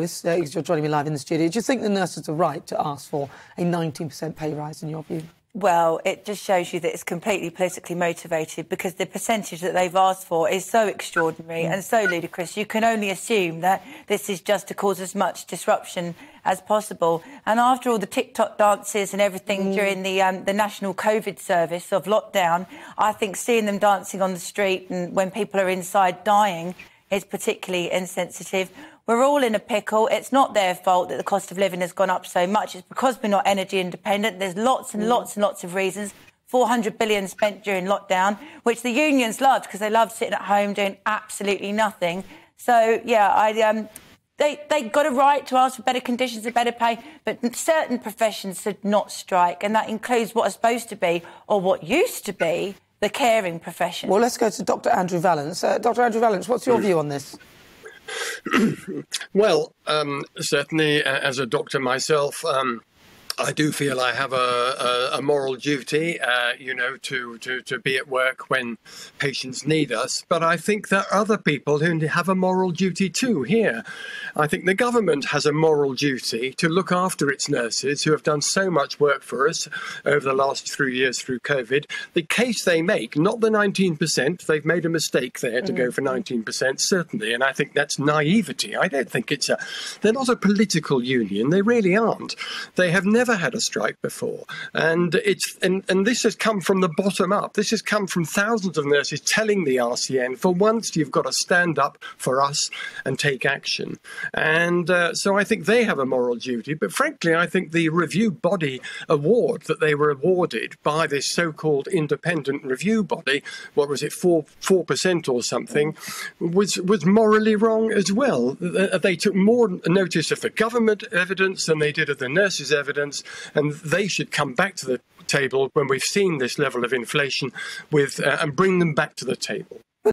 Uh, you're joining me live in the studio. Do you think the nurses are right to ask for a 19% pay rise in your view? Well, it just shows you that it's completely politically motivated because the percentage that they've asked for is so extraordinary mm. and so ludicrous. You can only assume that this is just to cause as much disruption as possible. And after all the TikTok dances and everything mm. during the um, the national COVID service of lockdown, I think seeing them dancing on the street and when people are inside dying is particularly insensitive. We're all in a pickle. It's not their fault that the cost of living has gone up so much. It's because we're not energy independent. There's lots and lots and lots of reasons. 400 billion spent during lockdown, which the unions loved because they loved sitting at home doing absolutely nothing. So, yeah, I, um, they, they got a right to ask for better conditions and better pay, but certain professions should not strike, and that includes what are supposed to be, or what used to be, the caring profession. Well, let's go to Dr. Andrew Vallance. Uh, Dr. Andrew Vallance, what's your view on this? well, um, certainly, as a doctor myself, um, I do feel I have a, a, a moral duty, uh, you know, to, to, to be at work when patients need us. But I think there are other people who have a moral duty too here. I think the government has a moral duty to look after its nurses who have done so much work for us over the last three years through COVID. The case they make, not the 19%, they've made a mistake there to mm. go for 19%, certainly. And I think that's naivety. I don't think it's a, they're not a political union. They really aren't. They have never never had a strike before. And it's and, and this has come from the bottom up. This has come from thousands of nurses telling the RCN, for once you've got to stand up for us and take action. And uh, so I think they have a moral duty. But frankly, I think the review body award that they were awarded by this so-called independent review body, what was it, four four percent or something, was was morally wrong as well. They took more notice of the government evidence than they did of the nurses' evidence and they should come back to the table when we've seen this level of inflation with uh, and bring them back to the table.